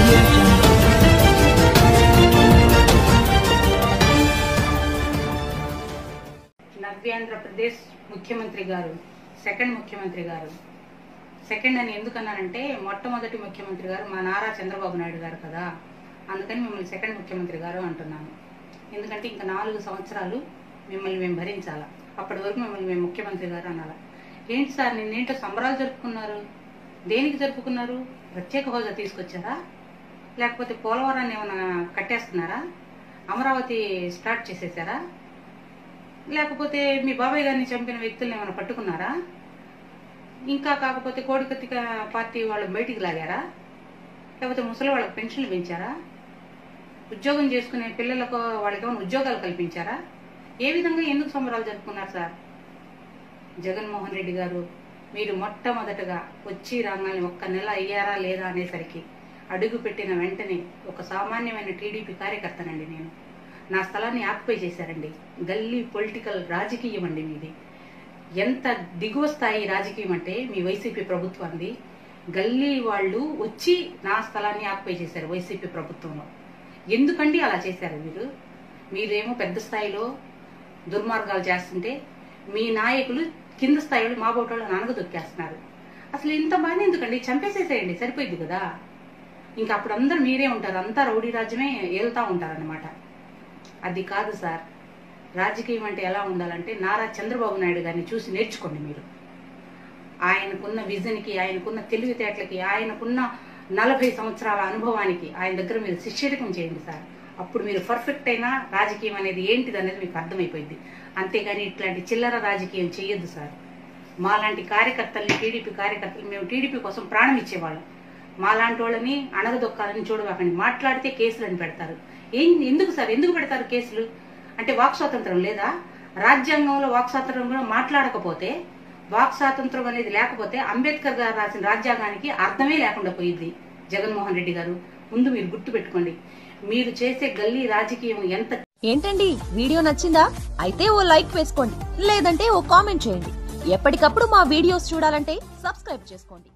audio Navyandhra Pradesh ముఖ్యమంత్రి గారు second ముఖ్యమంత్రి గారు. సెకండ్ అని ఎందుకన్నానంటే మొట్టమొదటి ముఖ్యమంత్రి గారు మా నారా చంద్రబాబు నాయుడు గారు కదా. అందుకని మిమ్మల్ని సెకండ్ ముఖ్యమంత్రి గారు అంటున్నాను. ఎందుకంటే ఇంకా నాలుగు సంవత్సరాలు మిమ్మల్ని మేము భరించాలా? అప్పటి వరకు మిమ్మల్ని మేము ముఖ్యమంత్రి గారు అనాలా? ఏంటి సార్ నిన్నేంటో సంబరాలు జరుపుకున్నారు? దేనికి జరుపుకున్నారు? ప్రత్యేక హోదా తీసుకొచ్చారా? లేకపోతే పోలవరాన్ని ఏమైనా కట్టేస్తున్నారా? అమరావతి స్టార్ట్ చేసేసారా? లేకపోతే మీ బాబాయ్ గారిని చంపిన వ్యక్తులను ఏమైనా పట్టుకున్నారా? ఇంకా కాకపోతే కోడికత్తిక పార్టీ వాళ్ళు బయటికి లాగారా? లేకపోతే ముసలి వాళ్ళకి పెన్షన్లు పెంచారా? ఉద్యోగం చేసుకునే పిల్లలకు వాళ్ళకి ఏమైనా ఉద్యోగాలు కల్పించారా? ఏ విధంగా ఎందుకు సంబరాలు జరుపుకున్నారు సార్? జగన్మోహన్ రెడ్డి గారు మీరు మొట్టమొదటగా వచ్చి రాగానే ఒక్క నెల అయ్యారా లేదా అనేసరికి అడుగు పెట్టిన వెంటనే ఒక సామాన్యమైన టీడీపీ కార్యకర్తనండి నేను. నా స్థలాన్ని ఆక్యుపై చేశారండి. గల్లీ పొలిటికల్ రాజకీయం అండి మీది. ఎంత దిగువ స్థాయి రాజకీయం అంటే మీ వైసీపీ ప్రభుత్వాన్ని గల్లీ వాళ్ళు వచ్చి నా స్థలాన్ని ఆక్యుపై చేశారు వైసీపీ ప్రభుత్వంలో. ఎందుకండి అలా చేశారు మీరు? మీరేమో పెద్ద స్థాయిలో దుర్మార్గాలు చేస్తుంటే మీ నాయకులు కింద స్థాయిలో మా బోటోళ్ళని అనగదొక్కేస్తున్నారు అసలు ఇంత బాగానే ఎందుకండి? చంపేసేసేయండి సరిపోయింది కదా? ఇంకా అప్పుడు అందరు మీరే ఉంటారు. అంతా రౌడీ రాజ్యమే ఏలుతా ఉంటారన్నమాట. అది కాదు సార్. రాజకీయం అంటే ఎలా ఉండాలంటే నారా చంద్రబాబు నాయుడు గారిని చూసి నేర్చుకోండి మీరు. ఆయనకున్న విజన్కి ఆయనకున్న తెలివితేటలకి ఆయనకున్న నలభై సంవత్సరాల అనుభవానికి ఆయన దగ్గర మీరు శిష్యరికం చేయండి సార్. అప్పుడు మీరు పర్ఫెక్ట్ అయిన రాజకీయం అనేది ఏంటిది అనేది మీకు అర్థమైపోయింది అంతేగాని ఇట్లాంటి చిల్లర రాజకీయం చేయొద్దు సార్. మాలాంటి కార్యకర్తల్ని టీడీపీ కార్యకర్తలు మేము టీడీపీ కోసం ప్రాణం ఇచ్చేవాళ్ళం. మాలాంటి వాళ్ళని అణగదొక్కాలని చూడవాకండి మాట్లాడితే కేసులని పెడతారు. ఏం ఎందుకు సార్? ఎందుకు పెడతారు కేసులు? అంటే వాక్ స్వాతంత్రం లేదా? రాజ్యాంగంలో వాక్ స్వాతంత్రం కూడా మాట్లాడకపోతే వాక్ స్వాతంత్రం అనేది లేకపోతే అంబేద్కర్ గారు రాసిన రాజ్యాంగానికి అర్థమే లేకుండా పోయింది జగన్మోహన్ రెడ్డి గారు. ముందు మీరు గుర్తు పెట్టుకోండి. మీరు చేసే గల్లీ రాజకీయం ఎంత ఏంటండి? వీడియో నచ్చిందా? అయితే ఓ లైక్ వేసుకోండి. లేదంటే ఓ కామెంట్ చేయండి. ఎప్పటికప్పుడు మా వీడియోస్ చూడాలంటే సబ్స్క్రైబ్ చేసుకోండి.